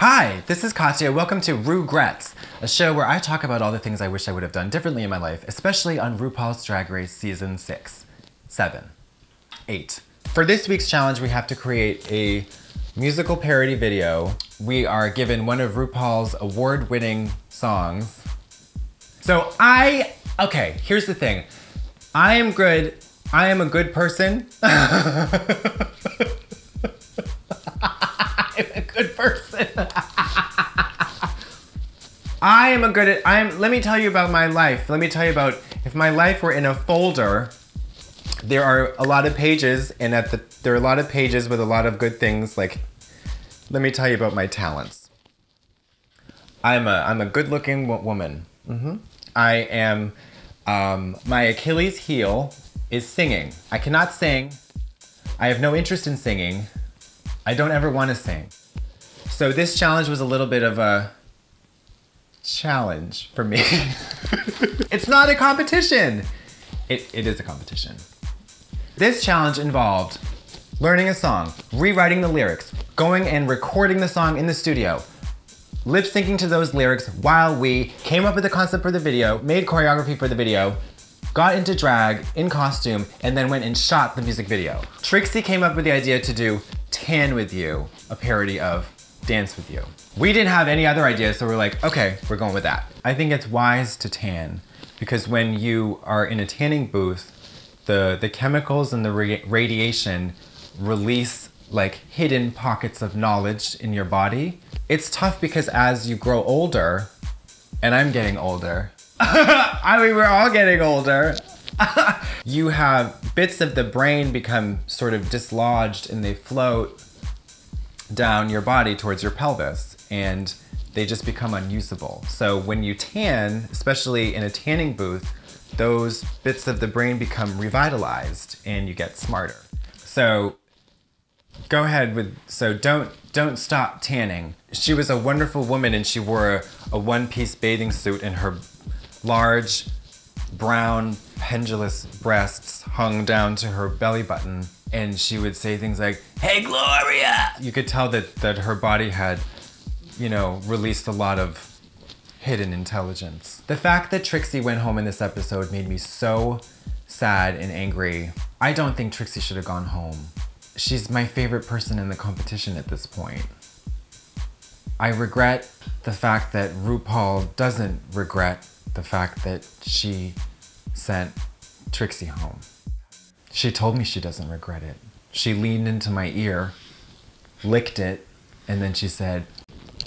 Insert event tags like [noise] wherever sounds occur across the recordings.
Hi, this is Katya. Welcome to RuGRETS, a show where I talk about all the things I wish I would have done differently in my life, especially on RuPaul's Drag Race Season 6, 7, 8. For this week's challenge, we have to create a musical parody video. We are given one of RuPaul's award winning songs. So I, okay, here's the thing I am good, I am a good person. [laughs] I'm a good person. I am a good at, I'm let me tell you about my life. Let me tell you about if my life were in a folder, there are a lot of pages and at the there are a lot of pages with a lot of good things like let me tell you about my talents. I'm a I'm a good-looking woman. Mm-hmm. I am um, my Achilles heel is singing. I cannot sing. I have no interest in singing. I don't ever want to sing. So this challenge was a little bit of a challenge for me. [laughs] it's not a competition. It, it is a competition. This challenge involved learning a song, rewriting the lyrics, going and recording the song in the studio, lip syncing to those lyrics while we came up with the concept for the video, made choreography for the video, got into drag in costume, and then went and shot the music video. Trixie came up with the idea to do Tan with You, a parody of Dance with You. We didn't have any other ideas, so we're like, okay, we're going with that. I think it's wise to tan because when you are in a tanning booth, the, the chemicals and the radiation release like hidden pockets of knowledge in your body. It's tough because as you grow older, and I'm getting older, [laughs] I mean, we're all getting older. [laughs] you have bits of the brain become sort of dislodged and they float down your body towards your pelvis and they just become unusable. So when you tan, especially in a tanning booth, those bits of the brain become revitalized and you get smarter. So go ahead with so don't don't stop tanning. She was a wonderful woman and she wore a, a one-piece bathing suit and her large brown pendulous breasts hung down to her belly button and she would say things like, Hey Gloria! You could tell that, that her body had, you know, released a lot of hidden intelligence. The fact that Trixie went home in this episode made me so sad and angry. I don't think Trixie should have gone home. She's my favorite person in the competition at this point. I regret the fact that RuPaul doesn't regret the fact that she sent Trixie home. She told me she doesn't regret it. She leaned into my ear, licked it, and then she said,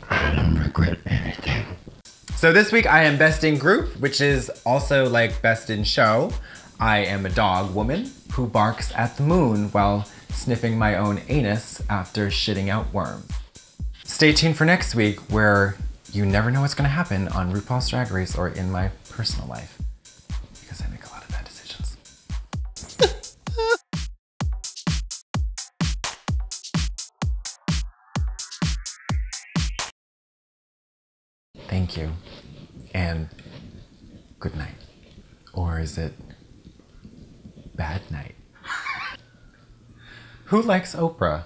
I don't regret anything. So this week I am best in group, which is also like best in show. I am a dog woman who barks at the moon while sniffing my own anus after shitting out worms. Stay tuned for next week where you never know what's gonna happen on RuPaul's Drag Race or in my personal life. Thank you. And good night. Or is it bad night? [laughs] Who likes Oprah?